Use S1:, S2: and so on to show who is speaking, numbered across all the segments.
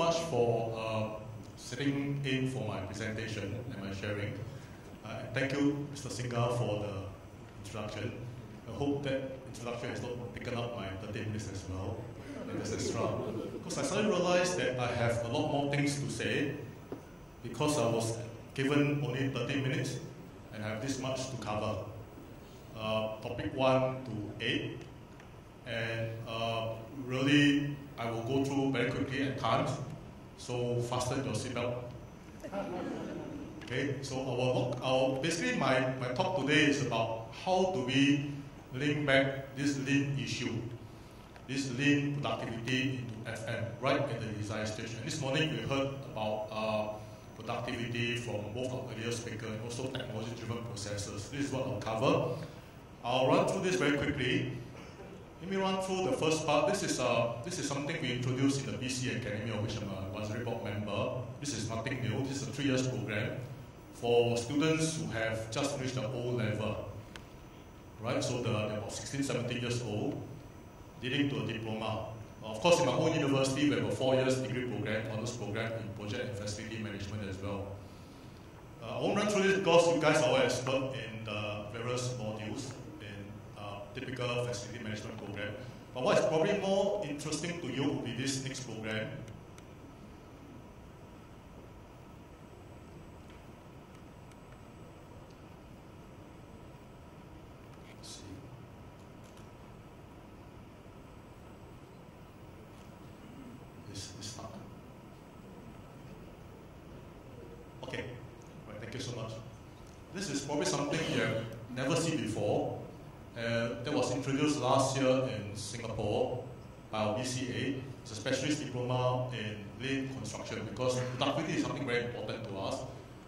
S1: much for uh, sitting in for my presentation and my sharing. Uh, thank you, Mr. Singa, for the introduction. I hope that introduction has not taken up my 30 minutes as well. And extra. Because I suddenly realized that I have a lot more things to say because I was given only 30 minutes and I have this much to cover. Uh, topic 1 to 8. And uh, really, I will go through very quickly at times. So fasten your seatbelt. Okay, so our, our basically my, my talk today is about how do we link back this lean issue, this lean productivity into FM, right at the design stage. And this morning we heard about uh, productivity from both our earlier speaker and also technology-driven processes. This is what I'll cover. I'll run through this very quickly. Let me run through the first part. This is uh, this is something we introduced in the BCA Academy, of which I'm a advisory board member. This is nothing new. This is a three years program for students who have just finished the O level. Right, so the, they're about 16, 17 years old, leading to a diploma. Of course, in my own university, we have a four years degree program, honors program in project and facility management as well. Uh, I won't run through this because you guys are all expert in the various modules typical facility management program. But what is probably more interesting to you will be this next program. See. This, this not. Okay, right, thank you so much. This is probably something you have never seen before. That was introduced last year in Singapore by our BCA. It's a specialist diploma in lean construction because productivity is something very important to us.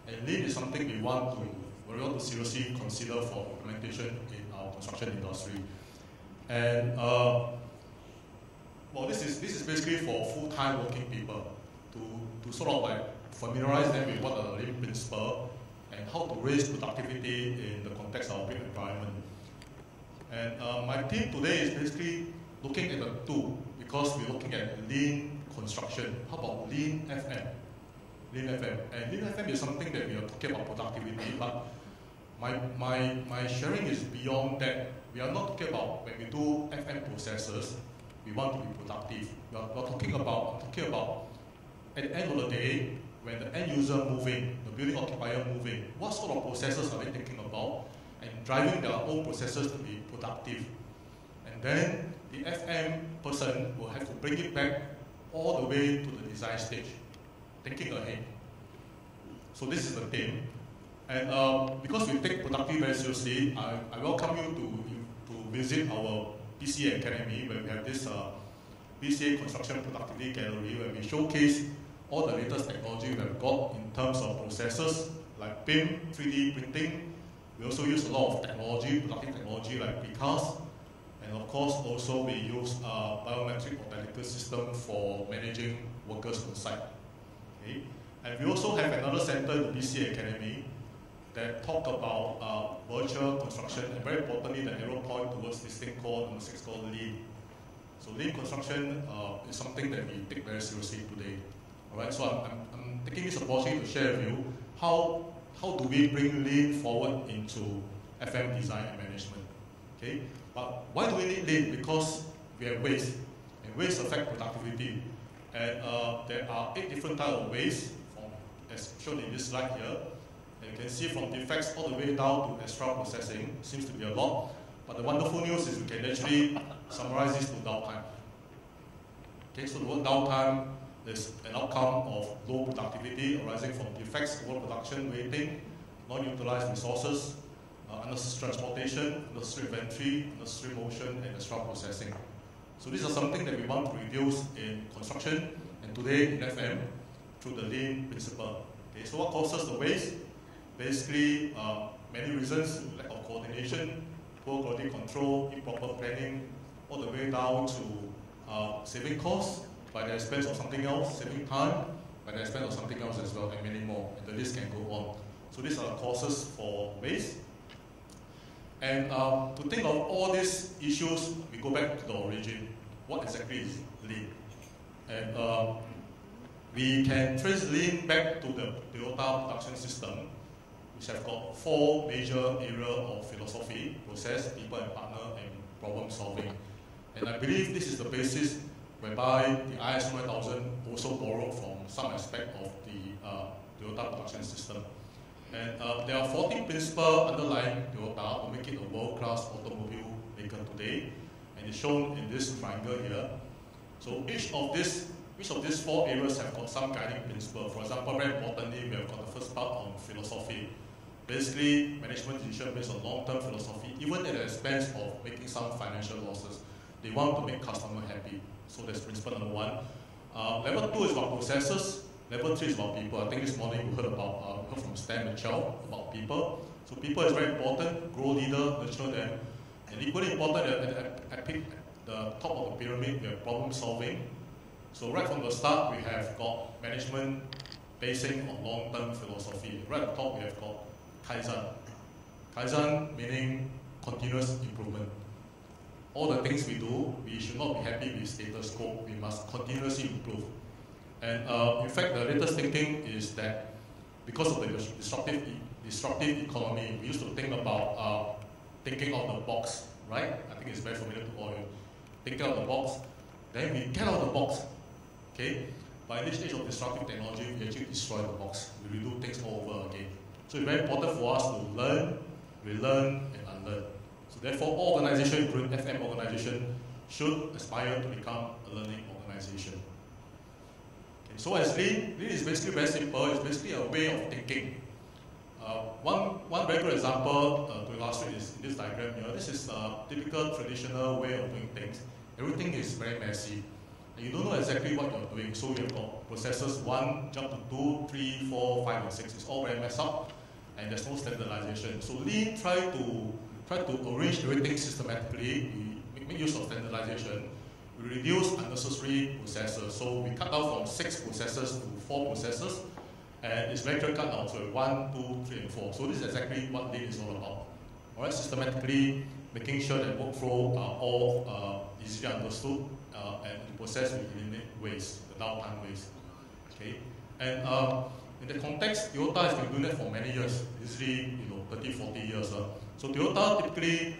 S1: And lean is something we want to, we want to seriously consider for implementation in our construction industry. And uh, well, this is this is basically for full-time working people to, to sort of like familiarize them with what the lean principle and how to raise productivity in the context of our environment. And uh, my team today is basically looking at the two because we're looking at lean construction. How about lean FM? Lean FM. And lean FM is something that we are talking about productivity, but my, my, my sharing is beyond that. We are not talking about when we do FM processes, we want to be productive. We are, we are talking about talking about at the end of the day, when the end user moving, the building occupier moving, what sort of processes are they thinking about? Driving their own processes to be productive. And then the FM person will have to bring it back all the way to the design stage, thinking ahead. So this is the theme. And uh, because we take productive very seriously, I, I welcome you to, to visit our BCA Academy where we have this uh, BCA Construction Productivity Gallery where we showcase all the latest technology we have got in terms of processes like BIM, 3D printing, we also use a lot of technology, productive technology like precast, and of course also we use a biometric authentication system for managing workers on site. Okay? And we also have another center, in the BCA Academy, that talk about uh, virtual construction and very importantly the arrow point towards this thing called number six called lean. So lean construction uh, is something that we take very seriously today. Alright, so I'm, I'm, I'm taking this opportunity to share with you how how do we bring lean forward into FM design and management? Okay, but why do we need lean? Because we have waste, and waste affect productivity. And uh, there are eight different types of waste, from, as shown in this slide here. And you can see from defects all the way down to extra processing, seems to be a lot. But the wonderful news is we can actually summarize this to downtime. Okay, so the word downtime is an outcome of low productivity arising from defects, overproduction, waiting, non-utilized resources, uh, unnecessary transportation, unnecessary inventory, unnecessary motion, and extra processing. So these are something that we want to reduce in construction and today in FM through the lean principle. Okay, so what causes the waste? Basically, uh, many reasons, lack of coordination, poor quality control, improper planning, all the way down to uh, saving costs, by the expense of something else, saving time, by the expense of something else as well, and many more. And the list can go on. So these are causes for waste. And um, to think of all these issues, we go back to the origin. What exactly is lean? And um, we can trace Lean back to the Toyota production system, which have got four major areas of philosophy, process, people and partner, and problem solving. And I believe this is the basis whereby the ISO 9000 also borrowed from some aspect of the uh, Toyota production system. And uh, there are 14 principles underlying Toyota to make it a world-class automobile maker today, and it's shown in this triangle here. So each of these each of these four areas have got some guiding principle. For example, very importantly, we have got the first part on philosophy. Basically, management decision based on long-term philosophy, even at the expense of making some financial losses. They want to make customer happy. So that's principle number one. Uh, level two is about processes. Level three is about people. I think this morning we heard about uh, heard from Stan Mitchell about people. So people is very important. Grow leader, nurture them. And equally important at, at, at, at the top of the pyramid, we have problem solving. So right from the start, we have got management basing on long-term philosophy. Right at the top, we have got Kaizen. Kaizen meaning continuous improvement. All the things we do, we should not be happy with status quo. We must continuously improve. And uh, in fact, the latest thinking is that because of the disruptive, disruptive economy, we used to think about uh, thinking out the box, right? I think it's very familiar to all of you. Thinking out the box, then we get out of the box, okay? By this age of disruptive technology, we actually destroy the box. We redo things all over again. So it's very important for us to learn, relearn, and unlearn. So therefore, all organizations, including FM organization, should aspire to become a learning organization. Okay, so as Lean, Lean is basically very simple. It's basically a way of thinking. Uh, one, one very good example uh, to illustrate is in this diagram here. This is a typical traditional way of doing things. Everything is very messy. And you don't know exactly what you're doing. So you've got processes 1, jump to 2, 3, 4, 5, and 6. It's all very messed up. And there's no standardization. So Lean try to try to arrange everything systematically. We make use of standardization. We reduce unnecessary processes. So we cut down from six processes to four processes. And it's very clear cut down. So one, two, three, and four. So this is exactly what Lean is all about. All right, systematically making sure that workflow are all uh, easily understood uh, and the process will eliminate waste, the downtime waste. Okay, and um, in the context, Toyota has been doing that for many years, usually you know 30, 40 years. Uh. So Toyota typically,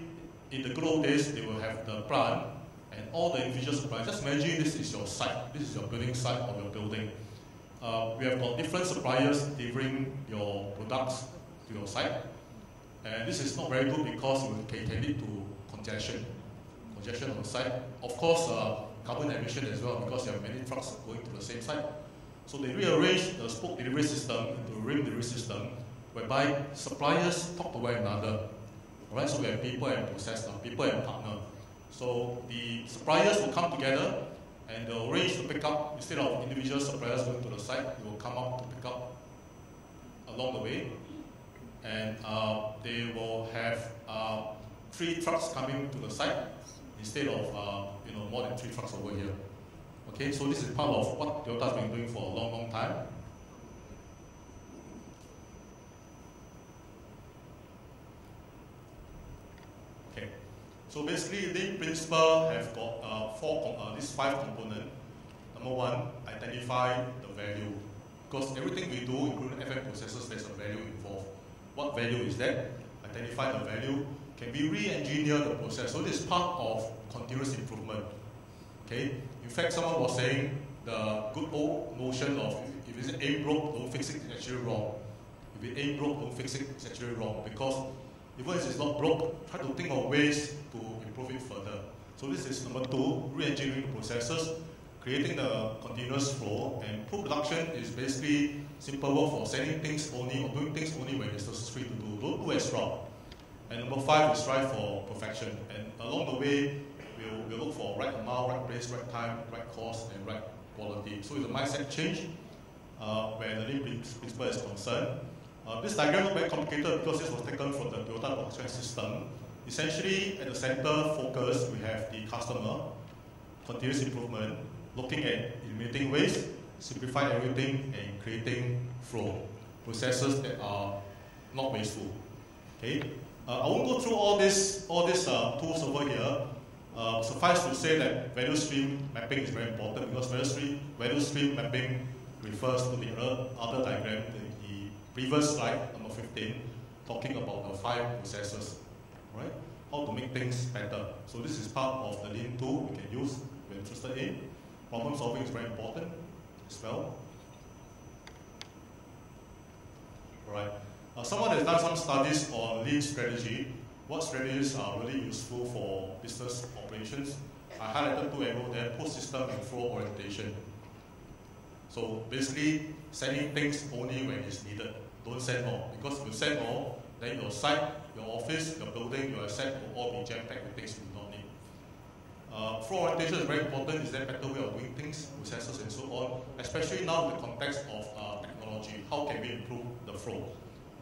S1: in the good days, they will have the plant and all the individual suppliers. Just imagine this is your site, this is your building site of your building. Uh, we have got different suppliers delivering your products to your site. And this is not very good because it can lead to congestion, congestion on the site. Of course, uh, carbon emission as well because you have many trucks going to the same site. So they rearrange the spoke delivery system into a ring delivery system whereby suppliers talk to one another. Alright, so we have people and process processor, people and partner. So the suppliers will come together and they'll arrange to pick up, instead of individual suppliers going to the site, they will come up to pick up along the way. And uh, they will have uh, three trucks coming to the site instead of uh, you know more than three trucks over here. Okay, so this is part of what Toyota has been doing for a long, long time. Okay, so basically, the principle have got uh, four, uh, these five components. Number one, identify the value. Because everything we do, including FM processes, there's a value involved. What value is that? Identify the value. Can we re-engineer the process? So this is part of continuous improvement. Okay, in fact, someone was saying the good old notion of if it's A broke, don't fix it, it's actually wrong. If it's A broke, don't fix it, it's actually wrong. Because even if it's not broke, try to think of ways to improve it further. So this is number two, re-engineering processes, creating the continuous flow, and production is basically simple work for sending things only or doing things only when it's necessary to do. Don't do extra. And number five is strive for perfection. And along the way, we'll, we'll look for right amount, right place, right time, right cost, and right quality. So it's a mindset change uh, where the lean principle is concerned. Uh, this diagram is very complicated because this was taken from the Toyota production system. Essentially, at the center focus, we have the customer, continuous improvement, looking at eliminating waste, simplifying everything, and creating flow, processes that are not wasteful. Okay? Uh, I won't go through all this, all these uh, tools over here. Uh, suffice to say that value stream mapping is very important because value stream, value stream mapping refers to the other diagram, previous slide, number 15, talking about the five processes, right? How to make things better. So this is part of the lean tool we can use you're interested in. Problem solving is very important as well. Right. Uh, someone has done some studies on lean strategy. What strategies are really useful for business operations? I highlighted two ago there, post system and flow orientation. So basically, sending things only when it's needed. Don't send more. Because if you send more, then your site, your office, your building, your asset will all be jam-packed with things you do not need. Uh, flow orientation is very important. Is there better way of doing things, processes, and so on? Especially now in the context of uh, technology. How can we improve the flow?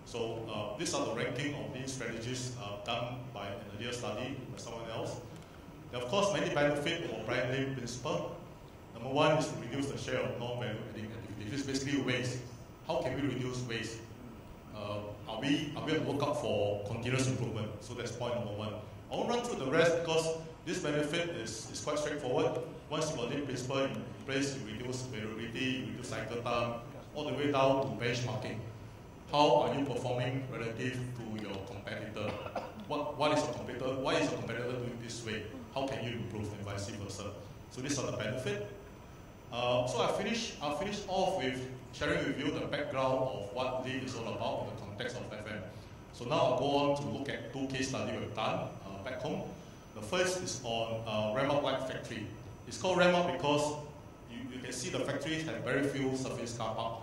S1: So uh, these are the ranking of these strategies uh, done by an earlier study by someone else. There are, of course, many benefits of Brian Lim principle. Number one is to reduce the share of non-value adding activities. Basically waste. How can we reduce waste? Uh, are we are we on lookout for continuous improvement? So that's point number one. I won't run through the rest because this benefit is, is quite straightforward. Once you got lean principle in place, you reduce variability, you reduce cycle time, all the way down to benchmarking how are you performing relative to your competitor? What, what is your competitor? Why is your competitor doing this way? How can you improve and vice versa? So these are the benefit. Uh, so I finish, I'll finish off with sharing with you the background of what Lean is all about in the context of FM. So now I'll go on to look at two case studies we've done uh, back home. The first is on uh, Remote Light Factory. It's called Remote because you, you can see the factories have very few surface car park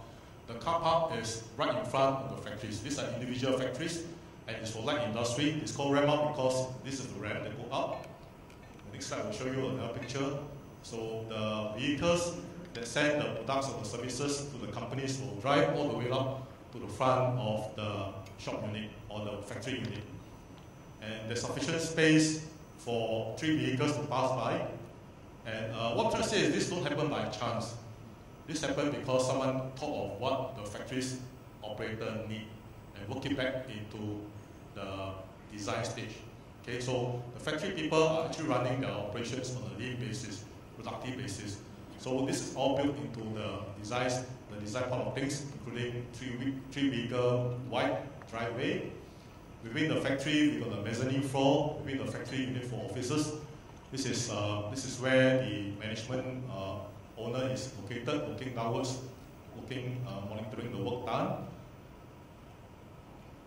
S1: the car park is right in front of the factories. These are individual factories, and it's for light industry. It's called ramp because this is the ramp that go up. The next slide will show you another picture. So the vehicles that send the products or the services to the companies will drive all the way up to the front of the shop unit or the factory unit. And there's sufficient space for three vehicles to pass by. And uh, what I'm trying to say is this don't happen by chance. This happened because someone thought of what the factory's operator need and work it back into the design stage. Okay, so the factory people are actually running their operations on a lean basis, productive basis. So this is all built into the design, the design part of things, including three, three vehicle wide driveway. Within the factory, we got the mezzanine floor. Within the factory unit for offices, this is uh, this is where the management uh, owner is located, looking downwards, looking, uh, monitoring the work done.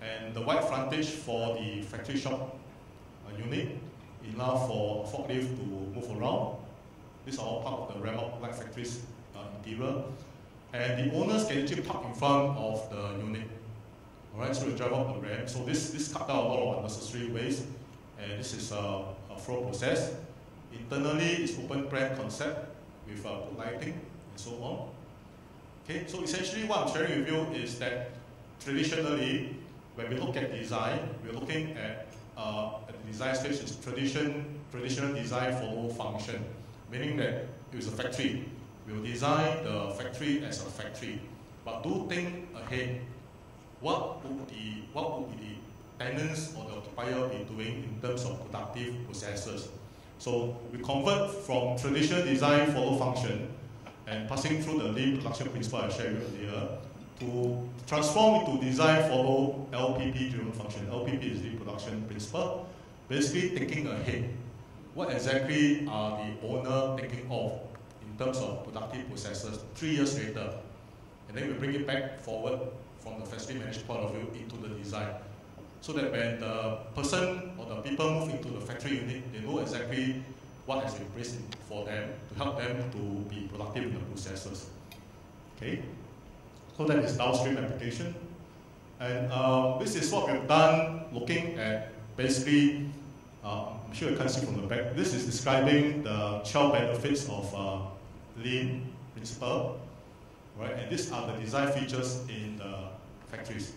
S1: And the white frontage for the factory shop uh, unit, enough for forklift to move around. These are all part of the ramp light factory's uh, interior. And the owners can actually park in front of the unit. Alright, so we drive up the ramp. So this, this cut down a lot of unnecessary waste. And this is a, a flow process. Internally, it's open plan concept with uh, lighting and so on. Okay, so essentially what I'm sharing with you is that traditionally, when we look at design, we're looking at, uh, the design stage is tradition, traditional design follow function, meaning that it's a factory. We'll design the factory as a factory, but do think ahead. What would the what would the tenants or the occupier be doing in terms of productive processes? So we convert from traditional design follow function and passing through the lean production principle I shared earlier to transform into design follow LPP driven function. LPP is the production principle. Basically thinking ahead. What exactly are the owner thinking of in terms of productive processes three years later? And then we bring it back forward from the facility management point of view into the design so that when the person or the people move into the factory unit, they know exactly what has been placed for them to help them to be productive in the processes. Okay, so that is downstream application. And uh, this is what we've done looking at basically, uh, I'm sure you can't see from the back, this is describing the 12 benefits of uh, lean principle, right? And these are the design features in the factories.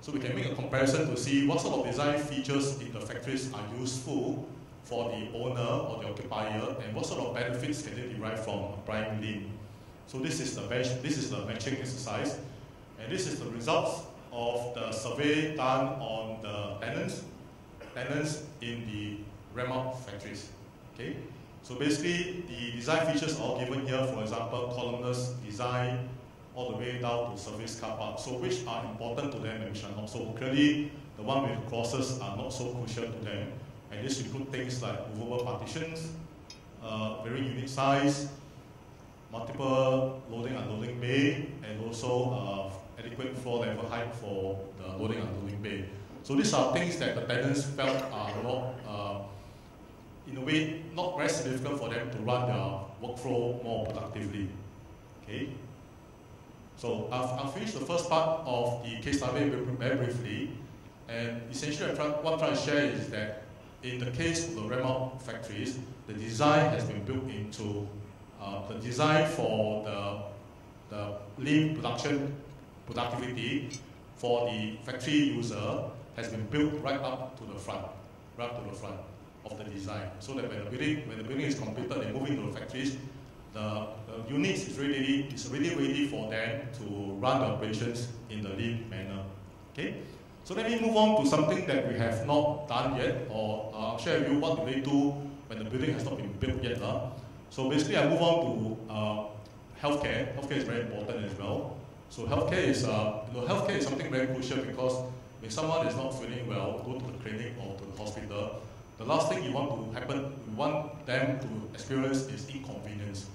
S1: So we can make a comparison to see what sort of design features in the factories are useful for the owner or the occupier and what sort of benefits can they derive from applying lean. So this is the bench, this is the matching exercise and this is the results of the survey done on the tenants, tenants in the remote factories. Okay? So basically the design features are given here, for example, columnist design, all the way down to service car park, so which are important to them and which are not. So clearly, the one with crosses are not so crucial to them. And this include things like movable partitions, uh, very unique size, multiple loading and unloading bay, and also uh, adequate floor level height for the loading and unloading bay. So these are things that the tenants felt are not, uh, in a way, not very significant for them to run their workflow more productively. Okay. So I've, I've finished the first part of the case study very briefly, and essentially what I'm trying to share is that in the case of the Remark factories, the design has been built into uh, the design for the, the lean production productivity for the factory user has been built right up to the front, right up to the front of the design. So that when the building, when the building is completed, they move into the factories, the, the units is really is really ready for them to run the operations in the lean manner. Okay? So let me move on to something that we have not done yet, or uh, share with you what do they do when the building has not been built yet. Uh. So basically, I move on to uh, healthcare. Healthcare is very important as well. So healthcare is, uh, you know, healthcare is something very crucial because when someone is not feeling well, go to the clinic or to the hospital, the last thing you want to happen, you want them to experience is inconvenience.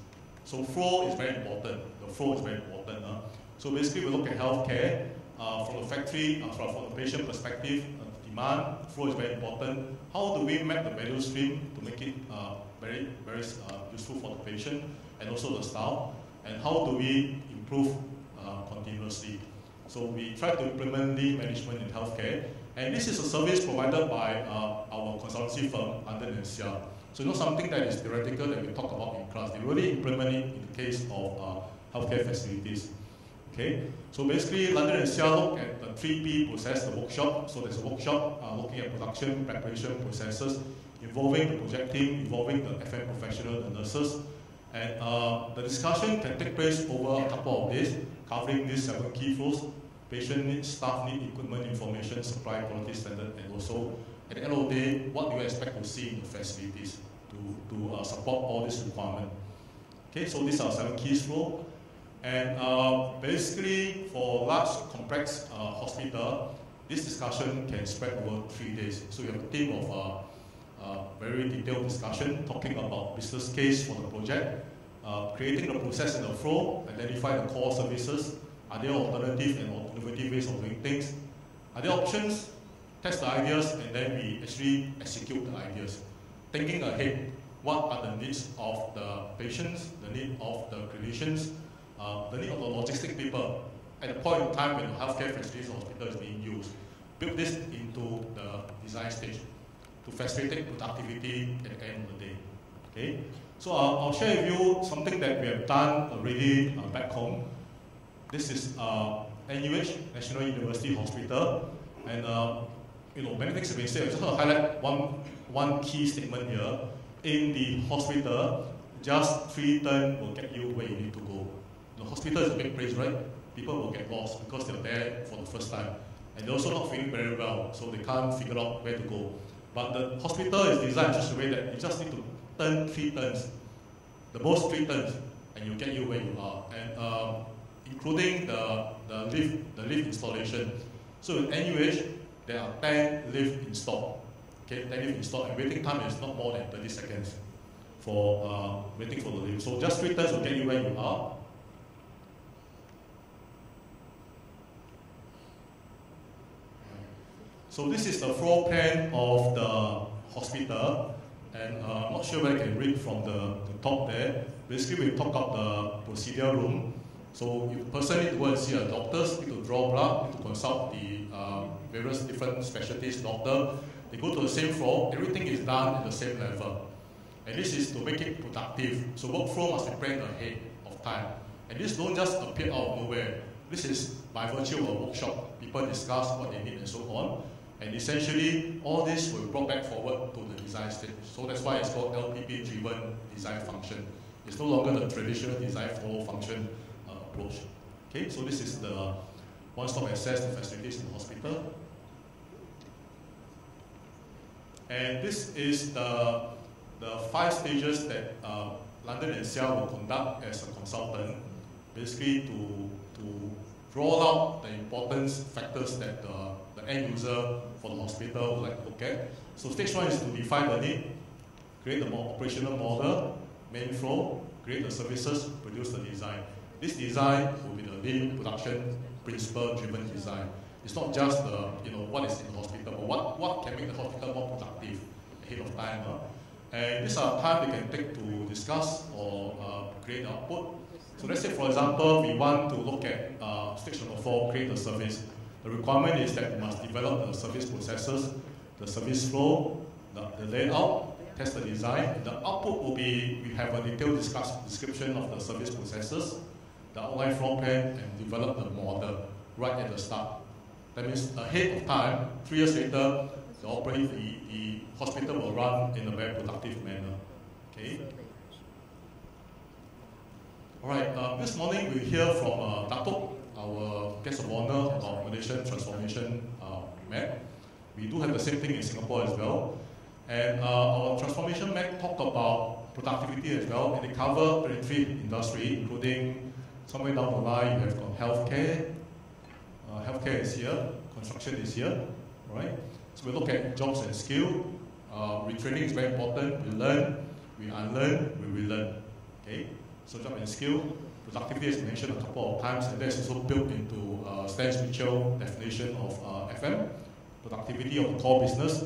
S1: So flow is very important. The flow is very important. Uh. So basically, we look at healthcare uh, from the factory, uh, from, from the patient perspective, uh, demand, flow is very important. How do we map the value stream to make it uh, very, very uh, useful for the patient and also the staff? And how do we improve uh, continuously? So we try to implement lean management in healthcare. And this is a service provided by our consultancy firm, Langdon and. So not something that is theoretical that we talk about in class. They really implement it in the case of healthcare facilities. Okay, so basically Langdon and look at the 3P process, the workshop. So there's a workshop uh, looking at production, preparation processes, involving the project team, involving the FM professional, the nurses. And uh, the discussion can take place over a couple of days, covering these seven key flows, patient needs, staff need, equipment information, supply quality standard, and also at the end of the day, what do you expect to see in the facilities to, to uh, support all this requirement. Okay, so these are seven keys flow. And uh, basically, for large, complex uh, hospital, this discussion can spread over three days. So you have a team of uh, uh, very detailed discussion talking about business case for the project, uh, creating the process and the flow, identify the core services, are there alternative and innovative ways of doing things, are there options, test the ideas, and then we actually execute the ideas. Thinking ahead, what are the needs of the patients, the need of the clinicians, uh, the need of the logistic people at the point in time when the healthcare facilities or hospital is being used. Build this into the design stage to facilitate productivity at the end of the day. Okay, so uh, I'll share with you something that we have done already uh, back home. This is uh, NUH, National University Hospital, and uh, you know many things have been said. I just want to highlight one one key statement here. In the hospital, just three turns will get you where you need to go. The hospital is a big place, right? People will get lost because they're there for the first time. And they're also not feeling very well, so they can't figure out where to go. But the hospital is designed just a way that you just need to turn three turns, the most three turns, and you get you where you are. And um, including the, the lift, the lift installation. So in NUH, there are 10 lift installed. Okay, 10 lift installed, and waiting time is not more than 30 seconds for uh, waiting for the lift. So just three turns will get you where you are. So this is the floor plan of the hospital, and uh, I'm not sure whether I can read from the, the top there. Basically, we talk about the procedure room. So if a person need to go and see a doctor, need to draw blood, need to consult the uh, various different specialties doctor, they go to the same floor, everything is done at the same level. And this is to make it productive. So workflow must be planned ahead of time. And this don't just appear out of nowhere. This is by virtue of a workshop. People discuss what they need and so on. And essentially, all this will be brought back forward to the design stage. So that's why it's called LPP-driven design function. It's no longer the traditional design flow function approach. Okay, so this is the one-stop access to facilities in the hospital. And this is the, the five stages that uh, Langdon and Seah will conduct as a consultant, basically to, to roll out the importance factors that the, the end user for the hospital would like to look at. So stage one is to define the need, create the operational model, main flow, create the services, produce the design. This design will be the lean production principle driven design. It's not just the, you know, what is in the hospital, but what, what can make the hospital more productive ahead of time. Uh? And these are time they can take to discuss or uh, create output. So let's say, for example, we want to look at uh, stage number four, create a service. The requirement is that we must develop the service processes, the service flow, the, the layout, test the design. The output will be, we have a detailed discuss, description of the service processes, the outline floor plan, and develop the model right at the start. That means ahead of time, three years later, the, operate, the, the hospital will run in a very productive manner. Okay. All right. Uh, this morning we hear from uh, Datuk, our guest of honor about Malaysian transformation uh, map. We do have the same thing in Singapore as well. And uh, our transformation map talk about productivity as well, and they cover 23 industry, including somewhere down the line you have got healthcare. Uh, healthcare is here, construction is here, right? So we look at jobs and skill. Uh, retraining is very important. We learn, we unlearn, we relearn. Okay. So job and skill, productivity is mentioned a couple of times, and that's also built into uh, Stan Mitchell definition of uh, FM, productivity of the core business.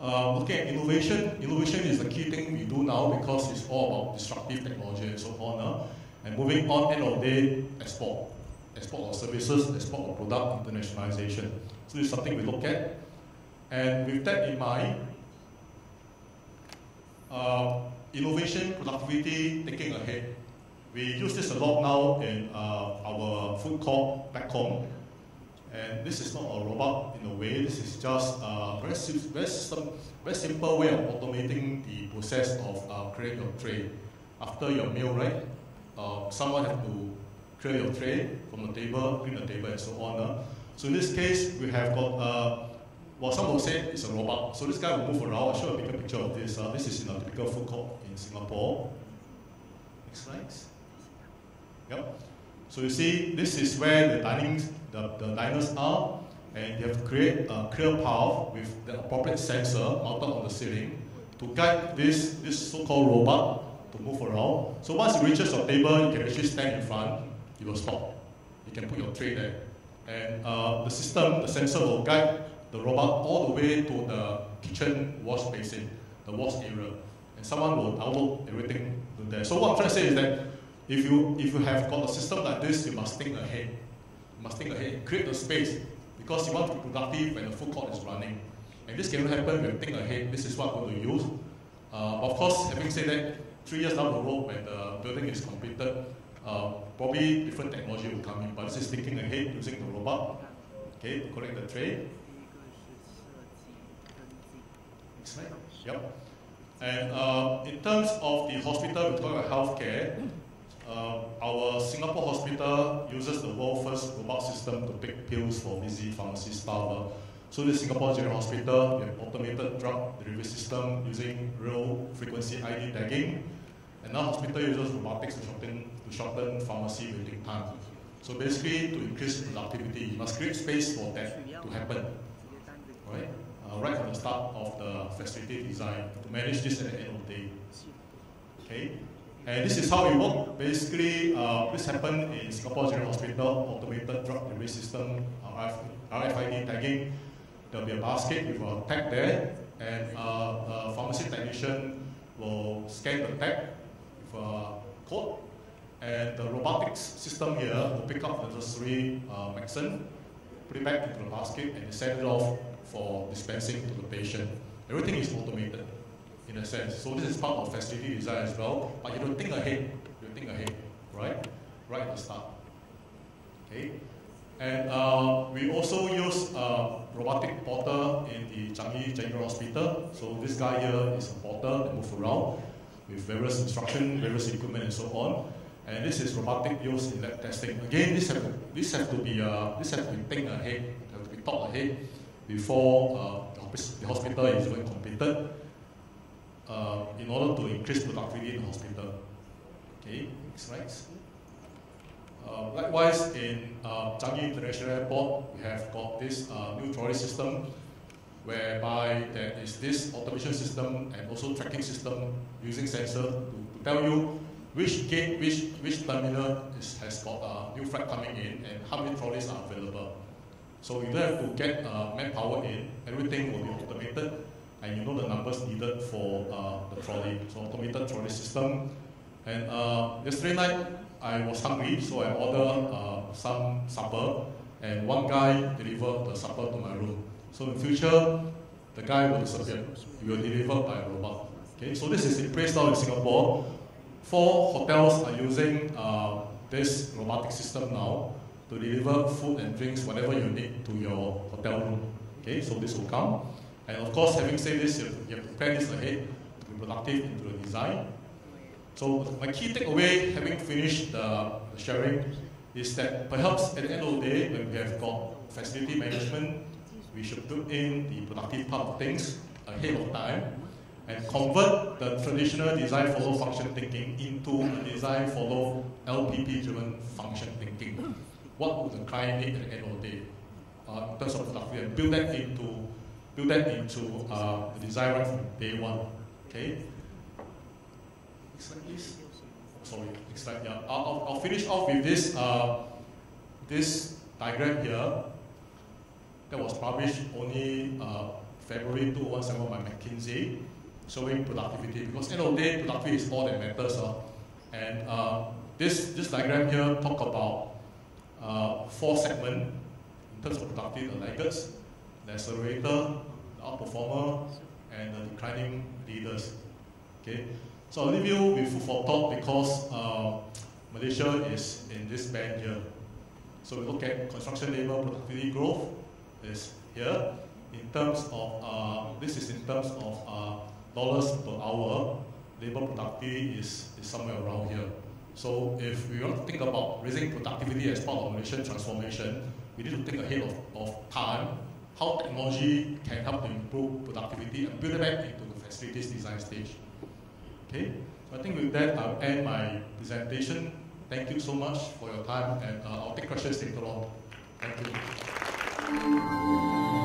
S1: Uh, looking at innovation, innovation is the key thing we do now because it's all about disruptive technology and so on. Uh, and moving on, end of day, export. Export of services, export of product, internationalization. So this is something we look at. And with that in mind, uh, innovation, productivity, taking ahead. We use this a lot now in uh, our food court back home. And this is not a robot in a way, this is just a very, very, very simple way of automating the process of uh, creating your tray. After your meal, right, uh, someone has to clear your tray from the table, clean the table, and so on. Uh. So in this case, we have got uh, well, some will say it's a robot. So this guy will move around. I'll show a bigger picture of this. Uh, this is in a typical food court in Singapore. Next slide. Yep. So you see, this is where the dining, the, the diners are, and you have to create a clear path with the appropriate sensor mounted on the ceiling to guide this, this so-called robot to move around. So once it reaches your table, you can actually stand in front, it will stop. You can put your tray there. And uh, the system, the sensor will guide the robot all the way to the kitchen wash basin, the wash area. And someone will download everything to there. So what I'm trying to say is that if you if you have got a system like this, you must think ahead. You must think ahead, create the space because you want to be productive when the food court is running. And this can happen when you think ahead. This is what we're going to use. Uh, of course, having said that, three years down the road when the building is completed, uh, probably different technology will come in. But this is thinking ahead using the robot, okay, collect the tray. Next slide. Yep. And uh, in terms of the hospital, we talk about healthcare. Uh, our Singapore hospital uses the world first robot system to pick pills for busy pharmacy staff. So the Singapore General Hospital, we have automated drug delivery system using radio frequency ID tagging. And now hospital uses robotics to shorten, to shorten pharmacy waiting time. So basically, to increase productivity, you must create space for that to happen. Right? uh, right from the start of the facility design to manage this at the end of the day. Okay, and this is how it works. Basically, uh, this happened in Singapore General Hospital, automated drug delivery system, RF, RFID tagging. There'll be a basket with a tag there, and uh, a pharmacy technician will scan the tag with a code, and the robotics system here will pick up the necessary uh, medicine, put it back into the basket, and send it off for dispensing to the patient. Everything is automated in a sense. So this is part of facility design as well, but you don't think ahead. You think ahead, right? Right at the start. Okay? And uh, we also use uh, robotic porter in the Changi General Hospital. So this guy here is a porter that moves around with various instruction, various equipment, and so on. And this is robotic use in lab testing. Again, this have to, this have to be uh, this have to be think ahead, have to be thought ahead before uh, the hospital is even completed uh, in order to increase productivity in the hospital. Okay, next slide. Uh, likewise, in uh, Changi International Airport, we have got this uh, new trolley system whereby there is this automation system and also tracking system using sensor to, to tell you which gate, which, which terminal is, has got a new flight coming in and how many trolleys are available. So you don't have to get uh, manpower in, everything will be automated and you know the numbers needed for uh, the trolley. So automated trolley system. And uh, yesterday night, I was hungry, so I ordered uh, some supper and one guy delivered the supper to my room. So in future, the guy will disappear. He will deliver by a robot. Okay, so this is in place now in Singapore. Four hotels are using uh, this robotic system now to deliver food and drinks, whatever you need to your hotel room. Okay, so this will come. And of course, having said this, you have to plan this ahead to be productive into the design. So my key takeaway, having finished the sharing, is that perhaps at the end of the day, when we have got facility management, we should put in the productive part of things ahead of time and convert the traditional design follow function thinking into a design follow LPP driven function thinking. What would the client need at the end of the day uh, in terms of productivity and build that into build that into uh, the design right from day one. Okay. Next slide, please. Sorry, next slide. Yeah, I'll, I'll finish off with this uh, this diagram here that was published only uh, February 2017 by McKinsey, showing productivity. Because end of the day, productivity is all that matters. Uh. And uh, this, this diagram here talk about uh, four segments in terms of productivity, the laggards, the accelerator, the outperformer, and the declining leaders. Okay, so I'll leave you with food for thought because uh, Malaysia is in this band here. So we look at construction labor productivity growth, is here. In terms of, uh, this is in terms of uh, dollars per hour, labor productivity is, is somewhere around here. So if we want to think about raising productivity as part of Malaysian transformation, we need to think ahead of, of time, how technology can help to improve productivity and build it back into the facilities design stage. Okay, so I think with that, I'll end my presentation. Thank you so much for your time, and uh, I'll take questions later on. Thank you.